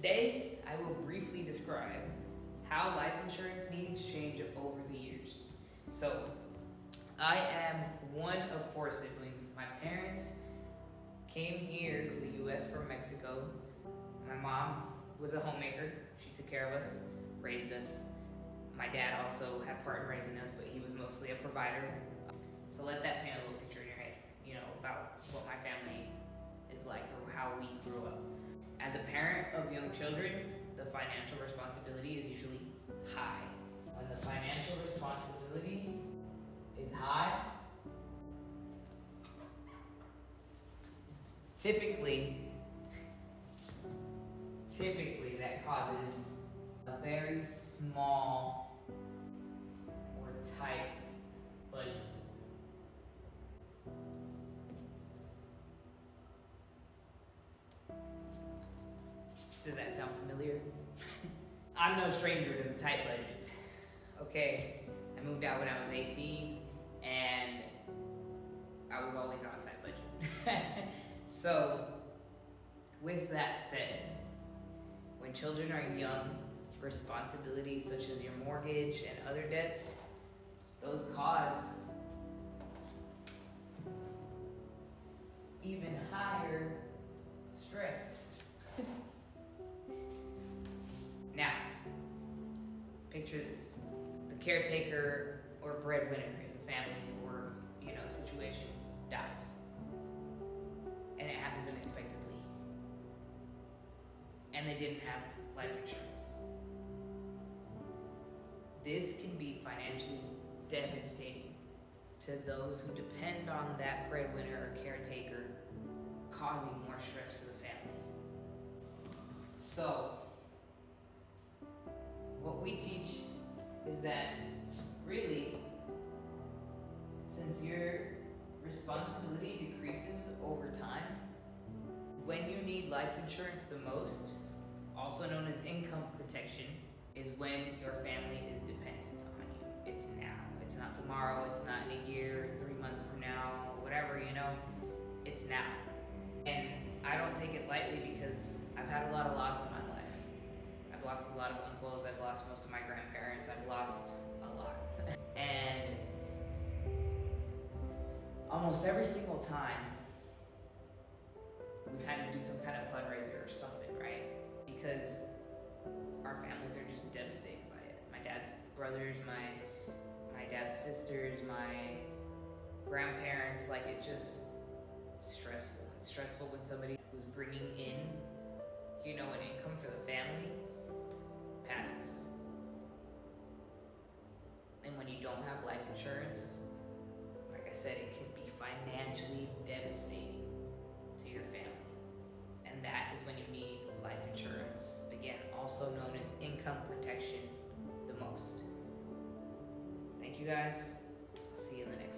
Today, I will briefly describe how life insurance needs change over the years. So, I am one of four siblings. My parents came here to the US from Mexico. My mom was a homemaker. She took care of us, raised us. My dad also had part in raising us, but he was mostly a provider. So let that paint a little picture in your head, you know, about what my family is like or how. As a parent of young children, the financial responsibility is usually high. When the financial responsibility is high, typically, typically that causes a very small or tight Does that sound familiar? I'm no stranger to the tight budget. Okay, I moved out when I was 18 and I was always on tight budget. so, with that said, when children are young, responsibilities such as your mortgage and other debts, those cause even higher caretaker or breadwinner in the family or, you know, situation dies. And it happens unexpectedly. And they didn't have life insurance. This can be financially devastating to those who depend on that breadwinner or caretaker, causing more stress for the family. So, what we teach is that really, since your responsibility decreases over time, when you need life insurance the most, also known as income protection, is when your family is dependent on you. It's now. It's not tomorrow, it's not in a year, three months from now, whatever, you know. It's now. And I don't take it lightly because I've had a lot of loss in my life. I've lost a lot of uncles, I've lost most of my grandparents, I've lost a lot. and almost every single time we've had to do some kind of fundraiser or something, right? Because our families are just devastated by it. My dad's brothers, my my dad's sisters, my grandparents, like it just stressful. It's stressful when somebody who's bringing in, you know, an income for the family And when you don't have life insurance, like I said, it can be financially devastating to your family. And that is when you need life insurance. Again, also known as income protection the most. Thank you guys. See you in the next.